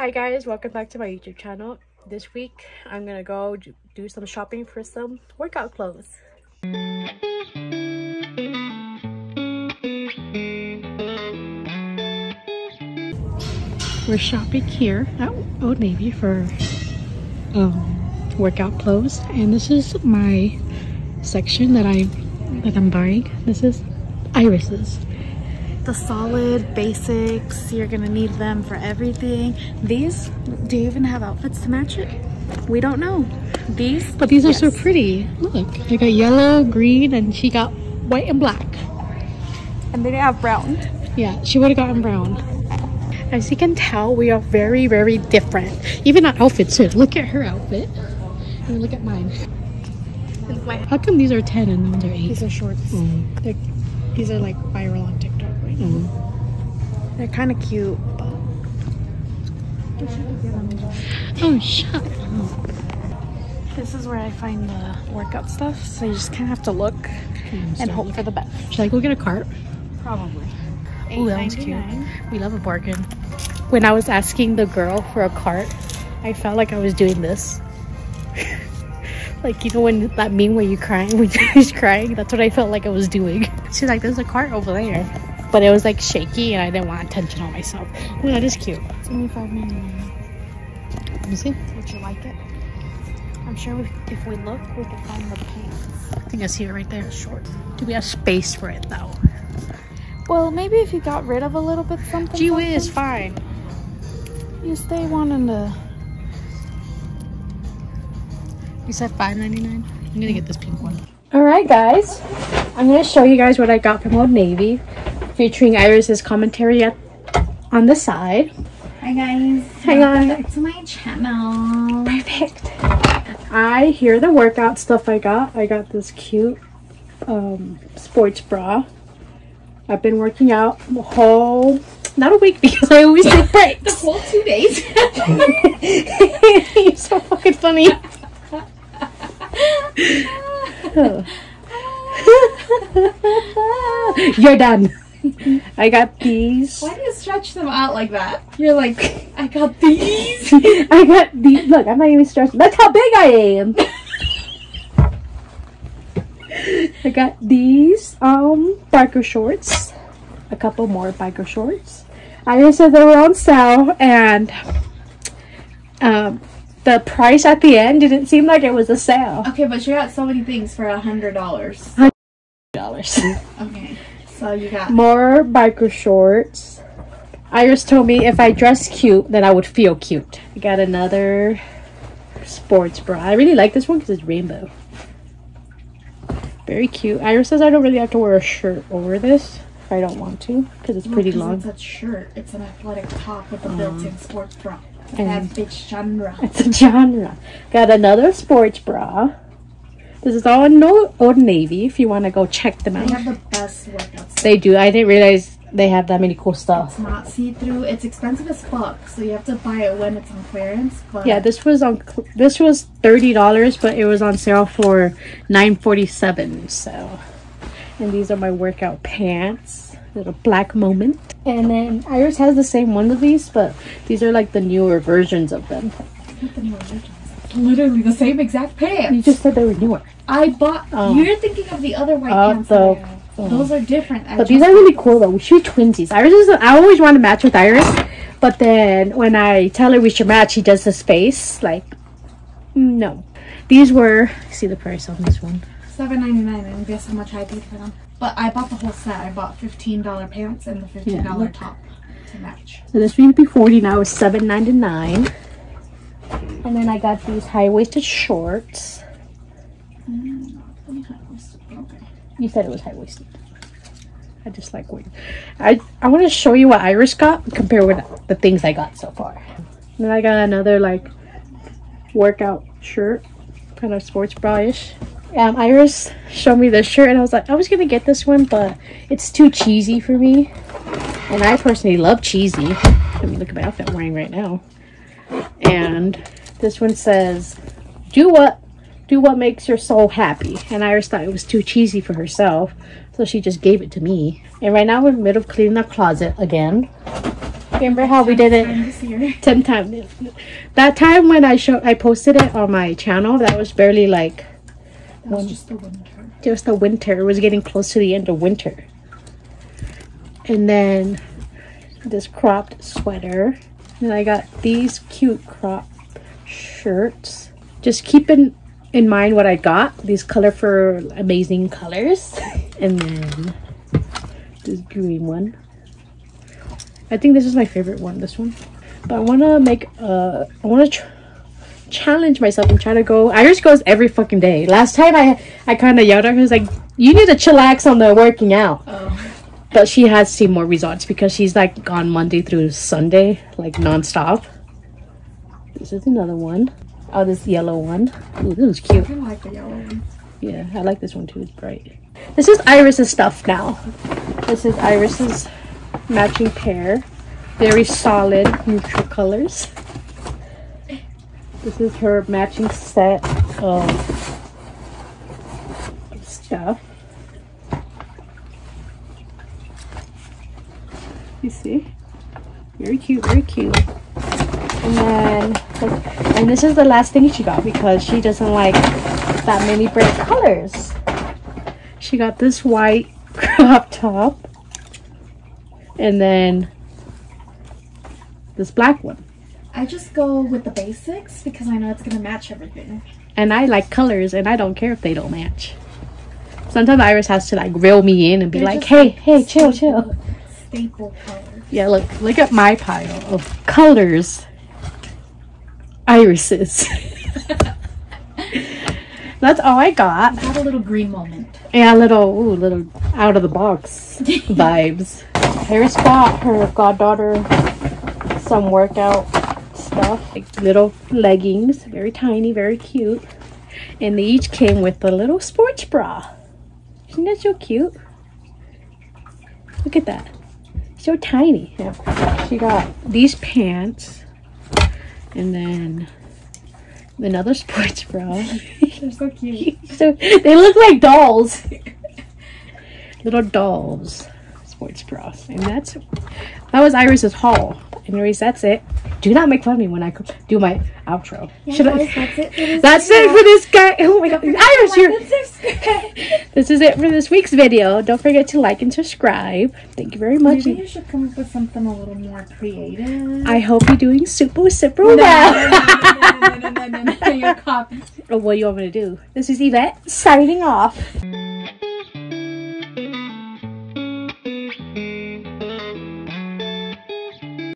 Hi guys, welcome back to my YouTube channel. This week, I'm gonna go do some shopping for some workout clothes. We're shopping here at Old Navy for um, workout clothes, and this is my section that I that I'm buying. This is Iris's the solid basics. You're gonna need them for everything. These do you even have outfits to match it? We don't know. These but these yes. are so pretty. Look they got yellow green and she got white and black. And they didn't have brown. Yeah she would have gotten brown. As you can tell we are very very different. Even our outfits too. Look at her outfit. And look at mine. How come these are 10 and those are 8 these are shorts. Mm. these are like viral on tiktok Mm. They're kind of cute. Oh, shut up. This is where I find the workout stuff, so you just kind of have to look and hope for the best. Should I go get a cart? Probably. Oh, that one's cute. We love a bargain. When I was asking the girl for a cart, I felt like I was doing this. like, you know when that meme where you crying, when you're crying? That's what I felt like I was doing. She's like, there's a cart over there but it was like shaky and I didn't want attention on myself. Oh, that is cute. It's only five. Let me see. Would you like it? I'm sure we, if we look, we can find the pants. I think I see it right there. Short. Do we have space for it though? Well, maybe if you got rid of a little bit something. Gee whiz, fine. You stay wanting to. You said five ninety-nine. I'm gonna get this pink one. All right, guys. I'm gonna show you guys what I got from Old Navy featuring Iris's commentary at, on the side. Hi guys. Hi guys. back to my channel. Perfect. I hear the workout stuff I got. I got this cute um, sports bra. I've been working out the whole, not a week because I always take breaks. the whole two days. You're so fucking funny. You're done. I got these. Why do you stretch them out like that? You're like, I got these. I got these. Look, I'm not even stretching. That's how big I am. I got these um biker shorts. A couple more biker shorts. I just said they were on sale and um the price at the end didn't seem like it was a sale. Okay, but you got so many things for a hundred dollars. Hundred Dollars. okay. So you got more biker shorts. Iris told me if I dress cute, then I would feel cute. I got another sports bra. I really like this one because it's rainbow. Very cute. Iris says I don't really have to wear a shirt over this if I don't want to because it's no, pretty long. It's a shirt. It's an athletic top with a uh-huh. built-in sports bra. And it's genre. It's a genre. Got another sports bra. This is all in Old Navy if you want to go check them out. They have the best workouts. They do. I didn't realize they have that many cool stuff. It's not see-through. It's expensive as fuck, so you have to buy it when it's on clearance. But yeah, this was on this was thirty dollars, but it was on sale for nine forty-seven. So, and these are my workout pants. Little black moment. And then Iris has the same one of these, but these are like the newer versions of them. The newer versions literally the same exact pants. You just said they were newer. I bought. Oh. You're thinking of the other white uh, pants. The, Those are different. I but these are really cool though. We should be twinsies. Iris is. I always want to match with Iris, but then when I tell her we should match, she does the space like, no. These were. See the price on this one. Seven ninety nine, and guess how much I paid for them. But I bought the whole set. I bought fifteen dollar pants and the fifteen dollar yeah, top to match. So this would be forty now. It's seven ninety nine. And then I got these high-waisted shorts. You said it was high-waisted. I just like wearing. I I want to show you what Iris got compared with the things I got so far. And then I got another like workout shirt, kind of sports bra-ish. Um, Iris showed me this shirt and I was like, I was gonna get this one, but it's too cheesy for me. And I personally love cheesy. Let me look at my outfit I'm wearing right now. And this one says, do what do what makes your soul happy. And Iris thought it was too cheesy for herself. So she just gave it to me. And right now we're in the middle of cleaning the closet again. Remember how we did it ten times? That time when I showed, I posted it on my channel. That was barely like That was just the winter. just the winter. It was getting close to the end of winter. And then this cropped sweater. Then I got these cute crop shirts. Just keeping in in mind what I got. These colorful, amazing colors. And then this green one. I think this is my favorite one, this one. But I want to make, I want to challenge myself and try to go. Iris goes every fucking day. Last time I, I kind of yelled at her, I was like, you need to chillax on the working out. Oh. But she has seen more results because she's like gone Monday through Sunday, like nonstop. This is another one. Oh, this yellow one. Ooh, this is cute. I like the yellow one. Yeah, I like this one too. It's bright. This is Iris's stuff now. This is Iris's matching pair. Very solid, neutral colors. This is her matching set of stuff. You see? Very cute, very cute. And then, and this is the last thing she got because she doesn't like that many bright colors. She got this white crop top and then this black one. I just go with the basics because I know it's gonna match everything. And I like colors and I don't care if they don't match. Sometimes Iris has to like reel me in and be They're like, hey, like, hey, chill, chill. Staple colors. Yeah, look, look at my pile of colors. Iris's. That's all I got. Have a little green moment. Yeah, little, ooh, little out of the box vibes. Harris bought her goddaughter some workout stuff, like little leggings, very tiny, very cute. And they each came with a little sports bra. Isn't that so cute? Look at that. So tiny. Yeah. She got these pants and then another sports bra. They're so cute. so they look like dolls. Little dolls. Sports bras. And that's that was Iris's haul. Anyways, that's it. Do not make fun of me when I do my outro. Should I? That's it for this That's video. it for this guy. Oh my god. Iris, you're Like and subscribe. this is it for this week's video. Don't forget to like and subscribe. Thank you very much. Maybe you should come up with something a little more creative. I hope you're doing super, super no, well. no, no, no, no, no, no, no, no, you're copy. Oh, what do you want me to do? This is Ivette signing off.